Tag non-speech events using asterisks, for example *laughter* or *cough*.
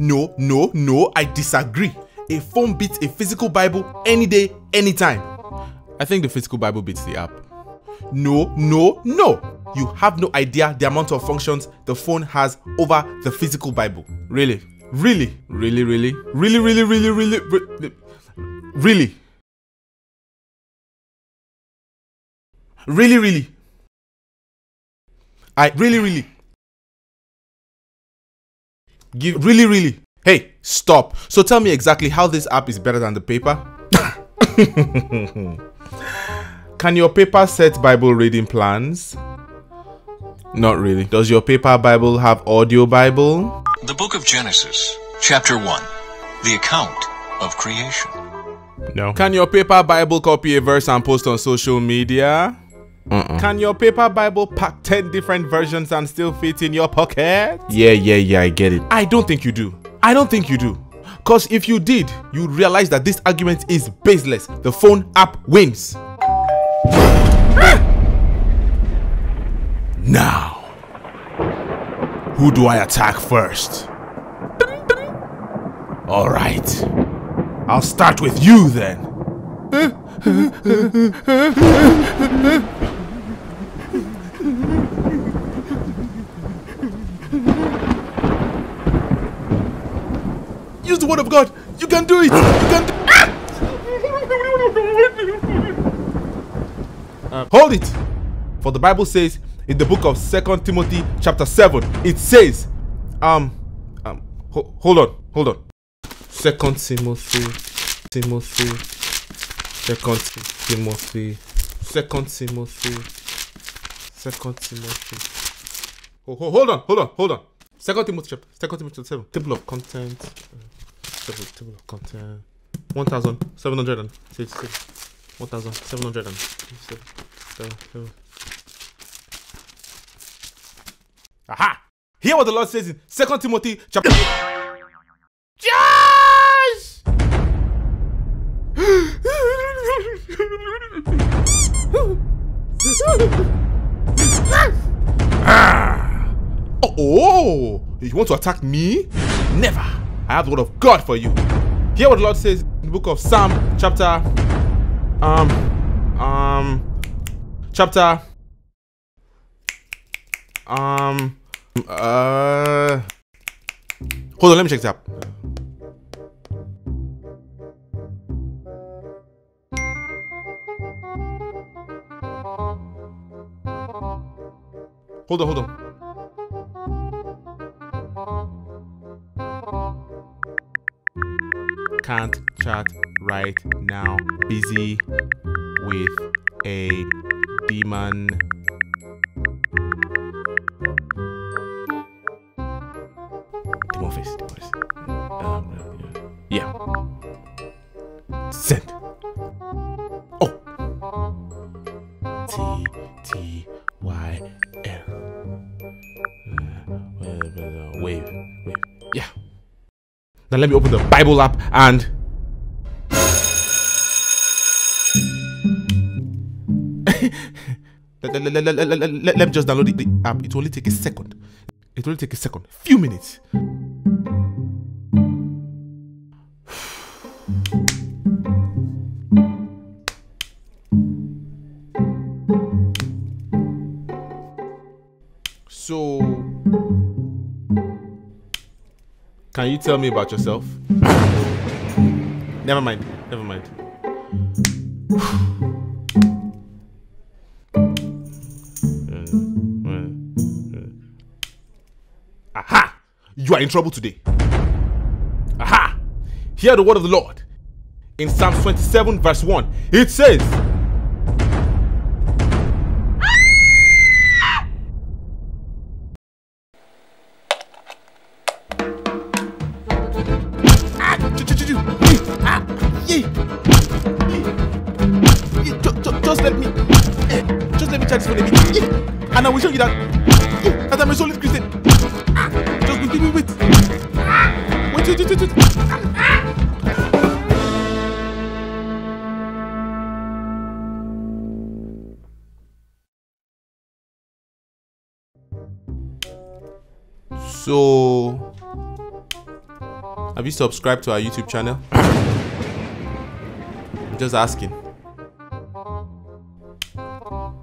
no, no, no, I disagree. A phone beats a physical Bible any day, anytime. I think the physical Bible beats the app. No, no, no. You have no idea the amount of functions the phone has over the physical Bible. Really? Really? Really, really? Really, really, really, really, really? Really? Really, really? I really, really? Give really, really? Hey, stop. So tell me exactly how this app is better than the paper? *laughs* Can your paper set Bible reading plans? Not really. Does your paper Bible have audio Bible? The book of Genesis, chapter 1, the account of creation. No. Can your paper Bible copy a verse and post on social media? Uh-uh. Can your paper Bible pack 10 different versions and still fit in your pocket? Yeah, yeah, yeah, I get it. I don't think you do. I don't think you do. Because if you did, you'd realize that this argument is baseless. The phone app wins. *laughs* now, who do I attack first? Alright, I'll start with you then. *laughs* Use the word of God. You can do it. You can do uh, Hold it. For the Bible says in the book of Second Timothy chapter 7, it says, um, um, ho hold on, hold on. Second Timothy, Timothy, Second Timothy, Second Timothy, Second Timothy. Ho ho hold on, hold on, hold on. Second Timothy chapter, Second Timothy chapter 7, table of content, uh, table, table of content, 1766, 1767. Aha! Hear what the Lord says in Second Timothy chapter. Josh! *laughs* Oh, oh! You want to attack me? Never! I have the word of God for you. Hear what the Lord says in the book of Psalm, chapter. Um. Um. Chapter. Um. Uh. Hold on, let me check up. Hold on, hold on. Can't chat right now. Busy with a demon. Demon face, demon face. Um, yeah. Send. Oh. T T Y Now let me open the Bible app and. *laughs* let, let, let, let, let, let me just download the, the app. It will only take a second. It will only take a second. Few minutes. *sighs* So, can you tell me about yourself? never mind. Never mind. Aha! You are in trouble today. Aha! Hear the word of the Lord. In Psalm 27, verse 1, it says, Just let me, eh, just let me check this phone a bit, and I will show you that, that I'm a solid Christian. Ah, Just wait, wait, wait, wait. Wait, wait, wait. So, Have you subscribed to our YouTube channel? Just asking.